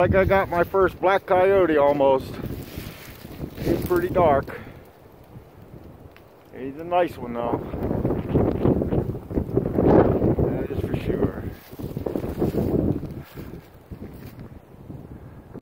Like I got my first black coyote almost. It's pretty dark. He's a nice one though.